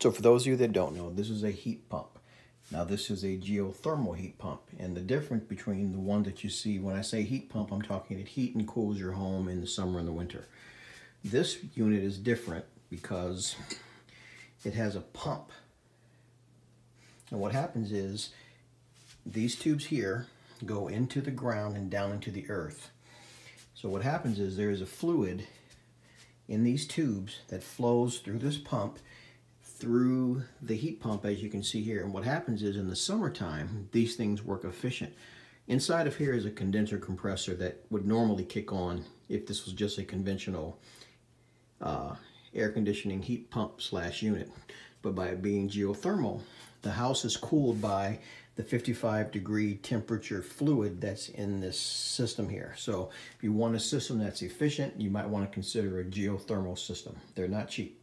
So for those of you that don't know, this is a heat pump. Now this is a geothermal heat pump and the difference between the one that you see, when I say heat pump, I'm talking it heat and cools your home in the summer and the winter. This unit is different because it has a pump. And what happens is these tubes here go into the ground and down into the earth. So what happens is there is a fluid in these tubes that flows through this pump through the heat pump as you can see here. And what happens is in the summertime, these things work efficient. Inside of here is a condenser compressor that would normally kick on if this was just a conventional uh, air conditioning heat pump slash unit. But by it being geothermal, the house is cooled by the 55 degree temperature fluid that's in this system here. So if you want a system that's efficient, you might want to consider a geothermal system. They're not cheap.